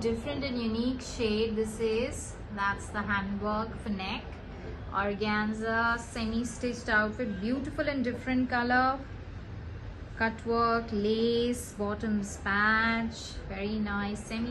different and unique shade this is. That's the handwork for neck. Organza semi-stitched outfit. Beautiful and different color. Cutwork lace, bottoms patch. Very nice. Semi